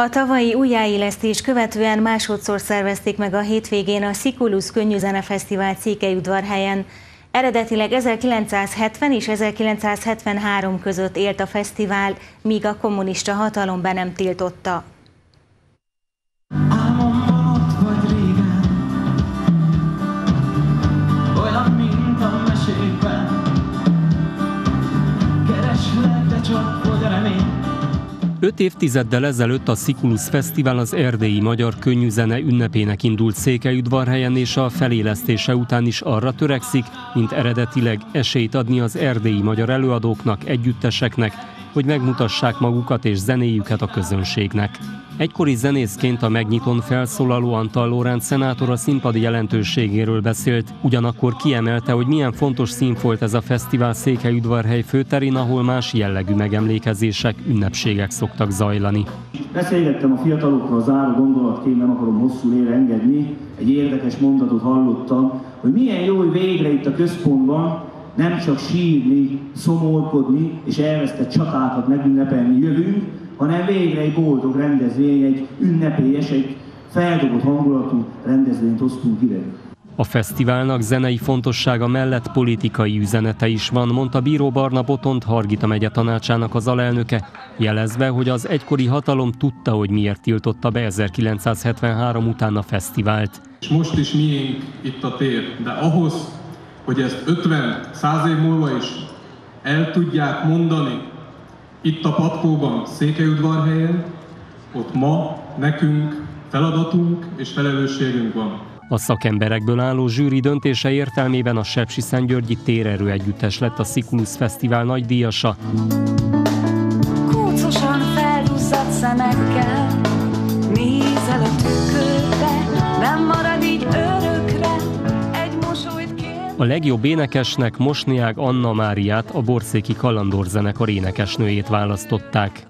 A tavalyi újjáélesztés követően másodszor szervezték meg a hétvégén a Sikulus Könnyű Zenefesztivál Székelyudvarhelyen. Eredetileg 1970 és 1973 között élt a fesztivál, míg a kommunista hatalom be nem tiltotta. Öt évtizeddel ezelőtt a Sikulus Fesztivál az erdélyi magyar könnyűzene ünnepének indult Székelyudvarhelyen, és a felélesztése után is arra törekszik, mint eredetileg esélyt adni az erdélyi magyar előadóknak, együtteseknek, hogy megmutassák magukat és zenéjüket a közönségnek. Egykori zenészként a megnyitón felszólaló Antal Lóránc szenátor a színpadi jelentőségéről beszélt, ugyanakkor kiemelte, hogy milyen fontos színfolt ez a fesztivál Székelyudvarhely főterén, ahol más jellegű megemlékezések, ünnepségek szoktak zajlani. Beszélgettem a fiatalokról, záró gondolatként nem akarom hosszú ére engedni, egy érdekes mondatot hallottam, hogy milyen jó, hogy végre itt a központban nem csak sírni, szomorkodni és elvesztett csatákat megünnepelni jövünk, hanem végre egy boldog rendezvény, egy ünnepélyes, egy feldobott hangulatú rendezvényt hoztunk ide. A fesztiválnak zenei fontossága mellett politikai üzenete is van, mondta Bíró Barna Botont Hargita megye tanácsának az alelnöke, jelezve, hogy az egykori hatalom tudta, hogy miért tiltotta be 1973 után a fesztivált. És most is miénk itt a tér, de ahhoz, hogy ezt 50-100 év múlva is el tudják mondani, itt a Patkóban, Székelyudvarhelyen, ott ma nekünk feladatunk és felelősségünk van. A szakemberekből álló zsűri döntése értelmében a Sepsi Szentgyörgyi Térerő Együttes lett a Sikulus Fesztivál nagydíjasa. Kócosan felduzzadt szemekkel nézel a tükörbe, A legjobb énekesnek Mosniág Anna Máriát, a Borszéki Kalandor zenekar énekesnőjét választották.